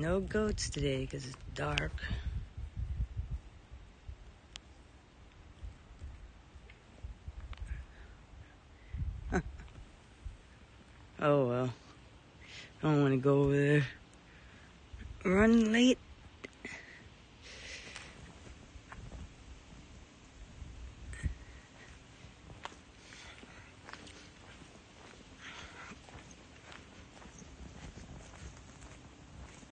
No goats today because it's dark. oh well. I don't want to go over there. Run late